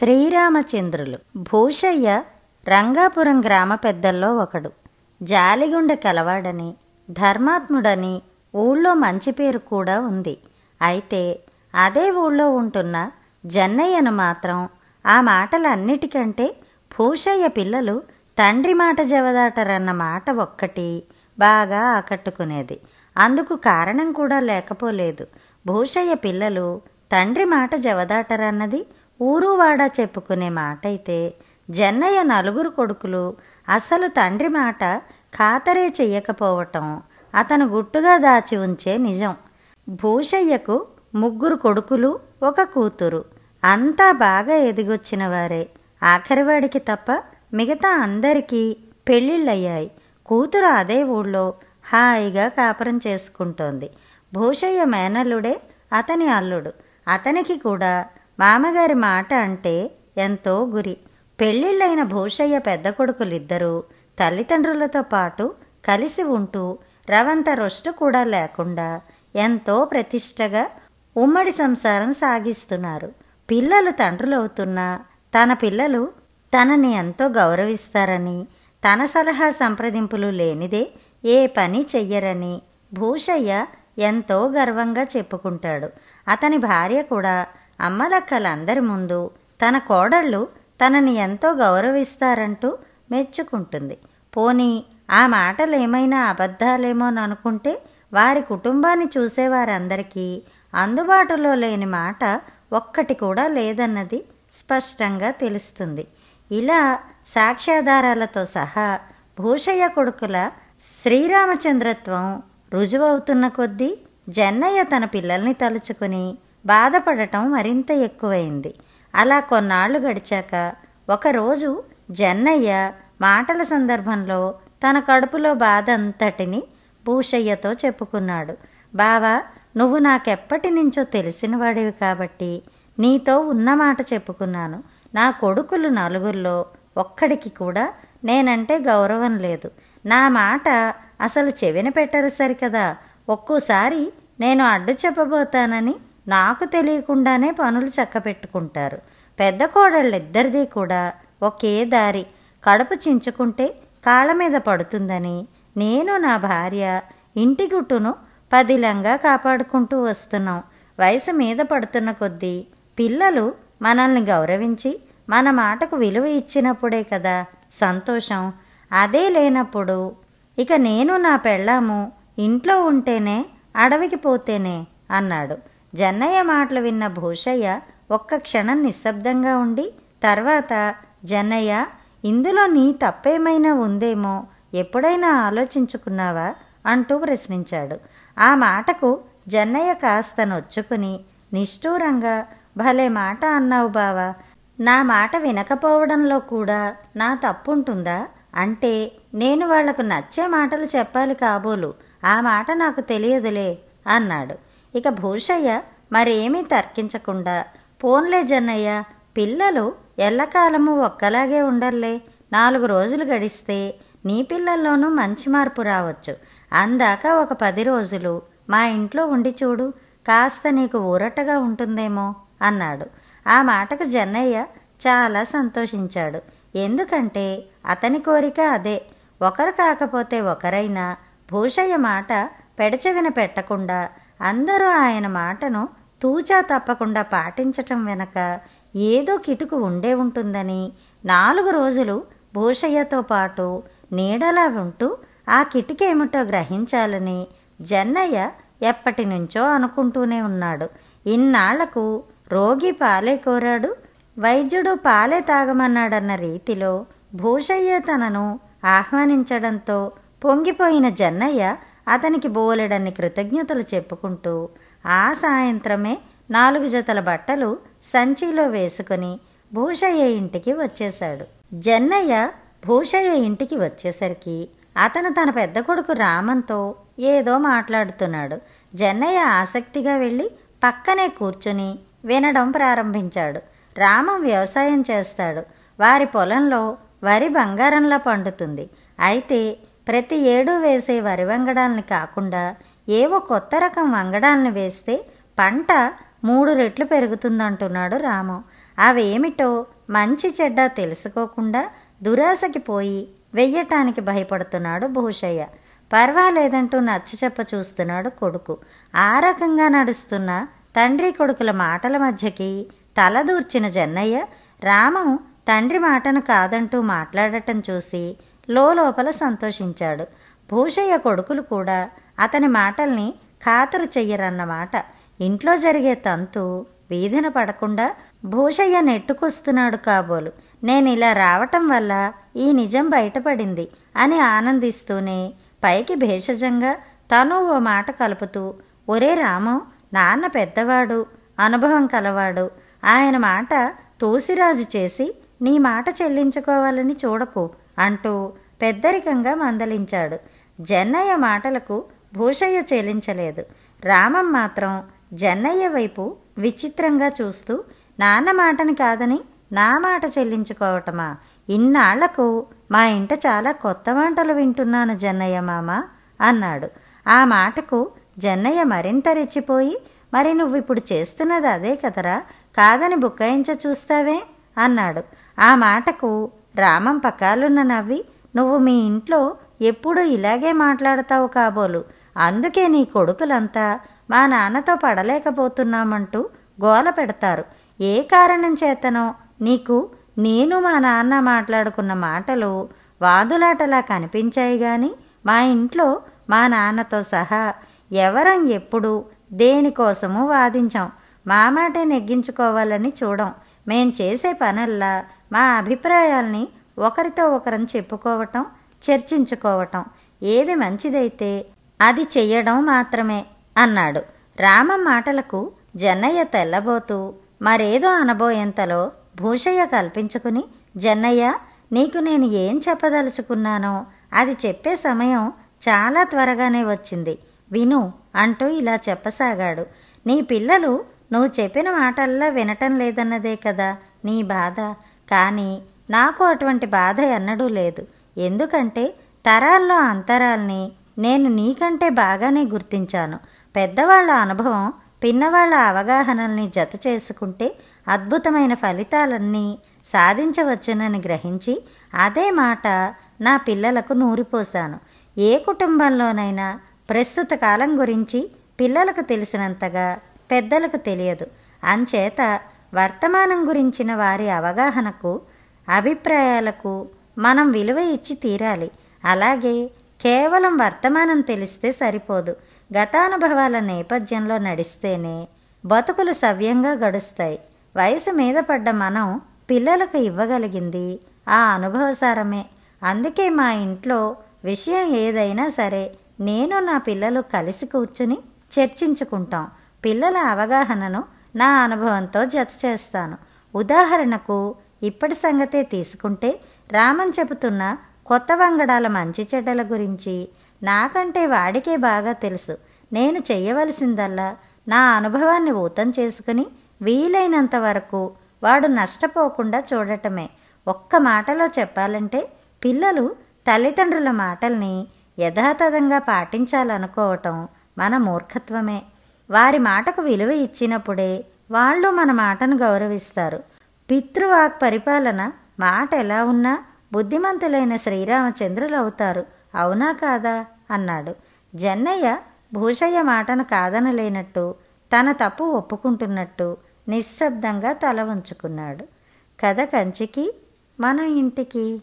శ్రీరామచంద్రులు. భూషయ్య రంగాపురం గ్రామ పెద్దల్లో ఒకడు. జాలిగుండె కలవాడని ధర్మాత్ముడని ఊళ్ళో మంచి పేరు కూడా ఉంది. అయితే అదే ఊళ్ళో ఉంటున్న జన్నయ్యను మాత్రం ఆ మాటలన్నిటికంటే భూషయ్య పిల్లలు తండ్రి మాట జవదాటరన్న మాట ఒక్కటి బాగా ఆకట్టుకునేది. అందుకు కారణం కూడా లేకపోలేదు. భూషయ్య పిల్లలు తండ్రి మాట జవదాటరన్నది ఊరువాడా చెప్పుకునే మాటైతే జన్నయ్య నలుగురు కొడుకులు అసలు తండ్రి మాట ఖాతరే చెయ్యకపోవటం అతను గుట్టుగా దాచి ఉంచే నిజం. భూషయ్యకు ముగ్గురు కొడుకులు ఒక కూతురు. అంతా బాగా ఎదిగొచ్చిన వారే. ఆఖరివాడికి తప్ప మిగతా అందరికీ పెళ్ళిళ్ళయ్యాయి. కూతురు అదే ఊళ్ళో హాయిగా కాపురం చేసుకుంటోంది. భూషయ్య మేనల్లుడే అతని అల్లుడు. అతనికి కూడా మామగారి మాట అంటే ఎంతో గురి. పెళ్ళిళ్ళైన భూషయ్య పెద్ద కొడుకులిద్దరూ తల్లిదండ్రులతో పాటు కలిసి ఉంటూ రవంత రొష్టు కూడా లేకుండా ఎంతో ప్రతిష్టగా ఉమ్మడి సంసారం సాగిస్తున్నారు. పిల్లలు తండ్రులవుతున్నా తన పిల్లలు తనని ఎంతో గౌరవిస్తారని తన సలహా సంప్రదింపులు లేనిదే ఏ పని చెయ్యరని భూషయ్య ఎంతో గర్వంగా చెప్పుకుంటాడు. అతని భార్య కూడా అమ్మలక్కలందరి ముందు తన కోడళ్ళు తనని ఎంతో గౌరవిస్తారంటూ మెచ్చుకుంటుంది. పోనీ ఆ మాటలు ఏమైనా అబద్ధాలేమోననుకుంటే వారి కుటుంబాన్ని చూసేవారందరికీ అందుబాటులో లేని మాట ఒక్కటి కూడా లేదన్నది స్పష్టంగా తెలుస్తుంది. ఇలా సాక్ష్యాధారాలతో సహా భూషయ్య కొడుకుల శ్రీరామచంద్రత్వం రుజువవుతున్న కొద్దీ జన్నయ్య తన పిల్లల్ని తలుచుకుని బాధపడటం మరింత ఎక్కువైంది. అలా కొన్నాళ్ళు గడిచాక ఒకరోజు జన్నయ్య మాటల సందర్భంలో తన కడుపులో బాధ అంతటిని భూషయ్యతో చెప్పుకున్నాడు. బావా నువ్వు నాకెప్పటి నుంచో తెలిసినవాడివి కాబట్టి నీతో ఉన్నమాట చెప్పుకున్నాను. నా కొడుకులు నలుగురిలో ఒక్కడికి కూడా నేనంటే గౌరవం లేదు. నా మాట అసలు చెవిన పెట్టరు సరికదా. ఒక్కోసారి నేను అడ్డు చెప్పబోతానని నాకు తెలియకుండానే పనులు చక్కపెట్టుకుంటారు. పెద్ద కోడళ్ళిద్దరిది కూడా ఒకే దారి. కడుపు చించుకుంటే కాళ్ళ మీద పడుతుందని నేను నా భార్య ఇంటి గుట్టును పదిలంగా కాపాడుకుంటూ వస్తున్నాం. వయసు మీద పడుతున్న కొద్దీ పిల్లలు మనల్ని గౌరవించి మన మాటకు విలువ ఇచ్చినప్పుడే కదా సంతోషం. అదే లేనప్పుడు ఇక నేను నా పెళ్ళాము ఇంట్లో ఉంటేనే అడవికి పోతేనే అన్నాడు. జన్నయ్య మాటలు విన్న భూషయ్య ఒక్క క్షణం నిశ్శబ్దంగా ఉండి తర్వాత జన్నయ్య ఇందులో నీ తప్పేమైనా ఉందేమో ఎప్పుడైనా ఆలోచించుకున్నావా? అంటూ ప్రశ్నించాడు. ఆ మాటకు జన్నయ్య కాస్త నొచ్చుకుని నిష్ఠూరంగా భలే మాట అన్నావు బావా నా మాట వినకపోవడంలో కూడా నా తప్పుంటుందా? అంటే నేను వాళ్ళకు నచ్చే మాటలు చెప్పాలి కాబోలు ఆ మాట నాకు తెలియదులే అన్నాడు. ఇక భూషయ్య మరేమీ తర్కించకుండా పోన్లే జన్నయ్య పిల్లలు ఎల్లకాలము ఒక్కలాగే ఉండర్లే. నాలుగు రోజులు గడిస్తే నీ పిల్లల్లోనూ మంచి మార్పు రావచ్చు. అందాక ఒక పది రోజులు మా ఇంట్లో ఉండి చూడు కాస్త నీకు ఊరటగా ఉంటుందేమో అన్నాడు. ఆ మాటకు జన్నయ్య చాలా సంతోషించాడు. ఎందుకంటే అతని కోరిక అదే. ఒకరు కాకపోతే ఒకరైనా భూషయ్య మాట పెడచెవిన పెట్టకుండా అందరూ ఆయన మాటను తూచా తప్పకుండా పాటించటం వెనక ఏదో కిటుకు ఉండే ఉంటుందని నాలుగు రోజులు భూషయ్యతో పాటు నీడలా ఉంటూ ఆ కిటుకేమిటో గ్రహించాలని జన్నయ్య ఎప్పటి నుంచో అనుకుంటూనే ఉన్నాడు. ఇన్నాళ్ళకు రోగి పాలే కోరాడు వైద్యుడు పాలే తాగమన్నాడన్న రీతిలో భూషయ్య తనను ఆహ్వానించడంతో పొంగిపోయిన జన్నయ్య అతనికి బోలెడన్ని కృతజ్ఞతలు చెప్పుకుంటూ ఆ సాయంత్రమే నాలుగు జతల బట్టలు సంచిలో వేసుకుని భూషయ్య ఇంటికి వచ్చేశాడు. జన్నయ్య భూషయ్య ఇంటికి వచ్చేసరికి అతను తన పెద్ద కొడుకు రామంతో ఏదో మాట్లాడుతున్నాడు. జన్నయ్య ఆసక్తిగా వెళ్ళి పక్కనే కూర్చుని వినడం ప్రారంభించాడు. రామం వ్యవసాయం చేస్తాడు. వారి పొలంలో వరి బంగారంలా పండుతుంది. అయితే ప్రతి ఏడు వేసే వరి వంగడాల్ని కాకుండా ఏవో కొత్త రకం వంగడాలను వేస్తే పంట మూడు రెట్లు పెరుగుతుందంటున్నాడు రామం. అవేమిటో మంచి చెడ్డ తెలుసుకోకుండా దురాశకి పోయి వెయ్యటానికి భయపడుతున్నాడు భూషయ్య. పర్వాలేదంటూ నచ్చచెప్ప చూస్తున్నాడు కొడుకు. ఆ రకంగా నడుస్తున్న తండ్రి కొడుకుల మాటల మధ్యకి తలదూర్చిన జన్నయ్య రామం తండ్రి మాటను కాదంటూ మాట్లాడటం చూసి లోపల సంతోషించాడు. భూషయ్య కొడుకులు కూడా అతని మాటల్ని ఖాతరు చెయ్యరన్నమాట. ఇంట్లో జరిగే తంతు వీధిన పడకుండా భూషయ్య నెట్టుకొస్తున్నాడు కాబోలు. నేను ఇలా రావటం వల్ల ఈ నిజం బయటపడింది అని ఆనందిస్తూనే పైకి భేషజంగా తను ఓ మాట కలుపుతూ ఒరే రామం నాన్న పెద్దవాడు అనుభవం కలవాడు. ఆయన మాట తోసిరాజు చేసి నీ మాట చెల్లించుకోవాలని చూడకు. అంటూ పెద్దరికంగా మందలించాడు. జన్నయ్య మాటలకు భూషయ్య చెల్లించలేదు రామం మాత్రం జన్నయ్య వైపు విచిత్రంగా చూస్తూ నాన్న మాటని కాదని నా మాట చెల్లించుకోవటమా? ఇన్నాళ్ళకు మా ఇంట చాలా కొత్త మాటలు వింటున్నాను జన్నయ్య మామ అన్నాడు. ఆ మాటకు జన్నయ్య మరింత రెచ్చిపోయి మరి నువ్వు ఇప్పుడు చేస్తున్నది అదే కదరా? కాదని బుక్కాయించ చూస్తావే? అన్నాడు. ఆ మాటకు రామం పకాలున్న నవ్వి నువ్వు మీ ఇంట్లో ఎప్పుడూ ఇలాగే మాట్లాడతావు కాబోలు. అందుకే నీ కొడుకులంతా మా నాన్నతో పడలేకపోతున్నామంటూ గోల పెడతారు. ఏ కారణం చేతనో నీకు నేను మా నాన్న మాట్లాడుకున్న మాటలు వాదులాటలా కనిపించాయి గాని మా ఇంట్లో మా నాన్నతో సహా ఎవరం ఎప్పుడు దేనికోసమూ వాదించాం. మా మాటే నెగ్గించుకోవాలని చూడం. మేం చేసే పనల్లా మా అభిప్రాయాల్ని ఒకరితో ఒకరం చెప్పుకోవటం చర్చించుకోవటం. ఏది మంచిదైతే అది చెయ్యడం మాత్రమే అన్నాడు. రామ మాటలకు జన్నయ్య తెల్లబోతూ మరేదో అనబోయేంతలో భూషయ్య కల్పించుకుని జన్నయ్య నీకు నేను ఏం చెప్పదలుచుకున్నానో అది చెప్పే సమయం చాలా త్వరగానే వచ్చింది. విను అంటూ ఇలా చెప్పసాగాడు. నీ పిల్లలు నువ్వు చెప్పిన మాటల్లా వినటం లేదన్నదే కదా నీ బాధ? కానీ నాకు అటువంటి బాధ ఎన్నడూ లేదు. ఎందుకంటే తరాల్లో అంతరాల్ని నేను నీకంటే బాగానే గుర్తించాను. పెద్దవాళ్ళ అనుభవం పిన్నవాళ్ళ అవగాహనల్ని జత చేసుకుంటే అద్భుతమైన ఫలితాలన్నీ సాధించవచ్చునని గ్రహించి అదే మాట నా పిల్లలకు నూరిపోశాను. ఏ కుటుంబంలోనైనా ప్రస్తుత కాలం గురించి పిల్లలకు తెలిసినంతగా పెద్దలకు తెలియదు. అంచేత వర్తమానం గురించిన వారి అవగాహనకు అభిప్రాయాలకు మనం విలువ ఇచ్చి తీరాలి. అలాగే కేవలం వర్తమానం తెలిస్తే సరిపోదు. గతానుభవాల నేపథ్యంలో నడిస్తేనే బతుకులు సవ్యంగా గడుస్తాయి. వయసు మీద పడ్డ మనం పిల్లలకు ఇవ్వగలిగింది ఆ అనుభవసారమే. అందుకే మా ఇంట్లో విషయం ఏదైనా సరే నేను నా పిల్లలు కలిసి కూర్చుని చర్చించుకుంటాం. పిల్లల అవగాహనను నా అనుభవంతో జత చేస్తాను. ఉదాహరణకు ఇప్పటి సంగతే తీసుకుంటే రామన్ చెబుతున్న కొత్త వంగడాల మంచి చెడ్డల గురించి నాకంటే వాడికే బాగా తెలుసు. నేను చెయ్యవలసిందల్లా నా అనుభవాన్ని ఊతం చేసుకుని వీలైనంత వరకు వాడు నష్టపోకుండా చూడటమే. ఒక్క మాటలో చెప్పాలంటే పిల్లలు తల్లిదండ్రుల మాటల్ని యథాతథంగా పాటించాలనుకోవటం మన మూర్ఖత్వమే. వారి మాటకు విలువ ఇచ్చినప్పుడే వాళ్ళు మన మాటను గౌరవిస్తారు. పితృవాక్ పరిపాలన మాట ఎలా ఉన్నా బుద్ధిమంతులైన శ్రీరామచంద్రులు అవుతారు అవునా కాదా? అన్నాడు. జన్నయ్య భూషయ్య మాటను కాదనలేనట్టు తన తప్పు ఒప్పుకుంటున్నట్టు నిశ్శబ్దంగా తల వంచుకున్నాడు. కథ కంచికి మన ఇంటికి.